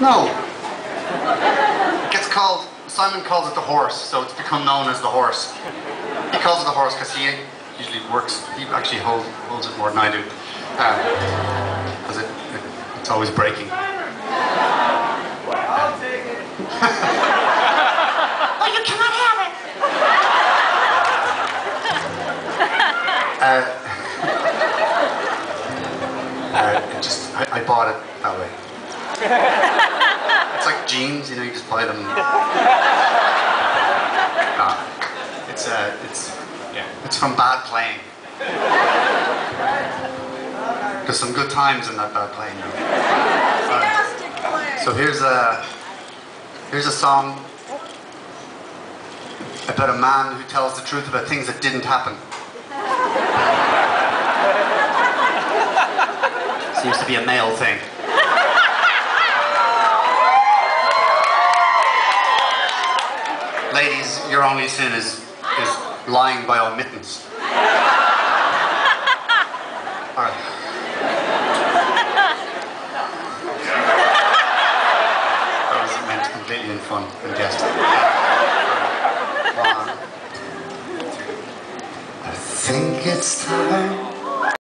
No. It gets called, Simon calls it the horse, so it's become known as the horse. He calls it the horse because he usually works, he actually hold, holds it more than I do. Because it, it, it's always breaking. I'll take it. Oh, you cannot have it. Uh, uh, just, I, I bought it that way. It's like jeans, you know, you just buy them. Uh, it's, uh, it's, yeah, it's from bad playing. There's some good times in that bad playing. though. Fantastic. So here's a, here's a song about a man who tells the truth about things that didn't happen. Seems to be a male thing. Ladies, your only sin is, is lying by omittance. All right. That was meant completely in fun and jest. I think it's time